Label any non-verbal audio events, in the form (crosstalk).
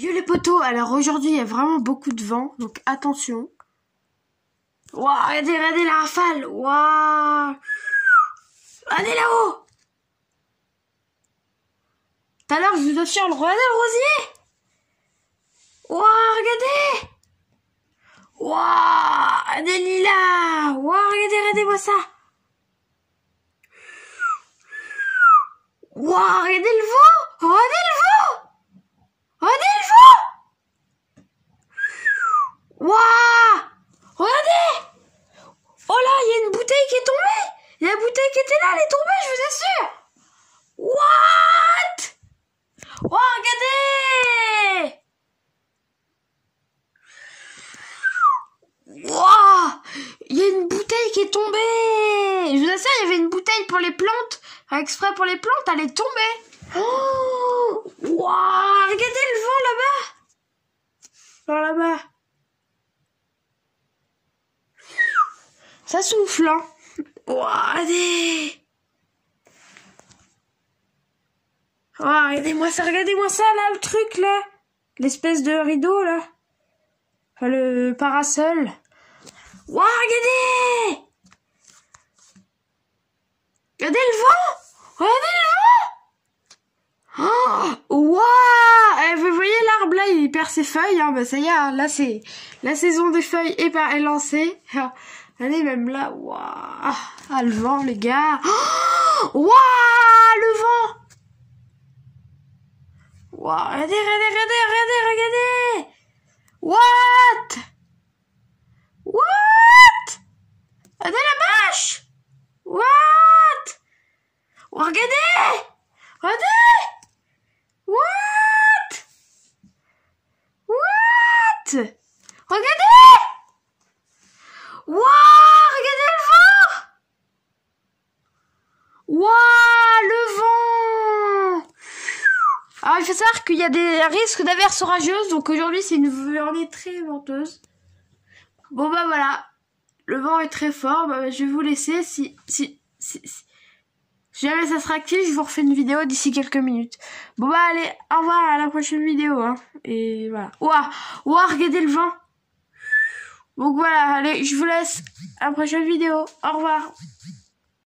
Yo les potos, alors aujourd'hui il y a vraiment beaucoup de vent, donc attention. Waouh, regardez, regardez la rafale Waouh Regardez là-haut. Tout à l'heure je vous assure, regardez le rosier. Waouh, regardez. Waouh Des lilas. Waouh, regardez, regardez-moi ça. Waouh, regardez le vent Regardez le vent Regardez le vent Waouh Regardez Oh là, il y a une bouteille qui est a la bouteille qui était là, elle est tombée, je vous assure. What? Oh, regardez. Waouh Il y a une bouteille qui est tombée. Je vous assure, il y avait une bouteille pour les plantes, exprès pour les plantes, elle est tombée. Oh Waouh Regardez le vent là-bas. Par là-bas. Ça souffle, hein. Allez. Oh, regardez-moi ça, regardez-moi ça, là, le truc, là. L'espèce de rideau, là. Le parasol. Ouah, regardez Regardez le vent Regardez le vent Oh Ouah eh, Vous voyez l'arbre, là, il perd ses feuilles, hein. Bah, ça y est, hein, là, c'est... La saison des feuilles est, est lancée. (laughs) Allez, même là, waouh, ah, le vent, les gars. (gasps) Waouh, le vent. Waouh, regardez, regardez, regardez, regardez, regardez. What? What? Regardez la bâche. What? regardez. Regardez. What? What? Regardez. Waouh, regardez le vent Waouh, le vent Alors, il faut savoir qu'il y a des risques d'averses orageuses, donc aujourd'hui, c'est une journée très venteuse. Bon, bah voilà. Le vent est très fort, bah, je vais vous laisser. Si, si, si, jamais ça sera actif, je vous refais une vidéo d'ici quelques minutes. Bon, bah allez, au revoir, à la prochaine vidéo. Hein. Et voilà. Waouh, waouh, regardez le vent donc voilà, allez, je vous laisse à la prochaine vidéo. Au revoir.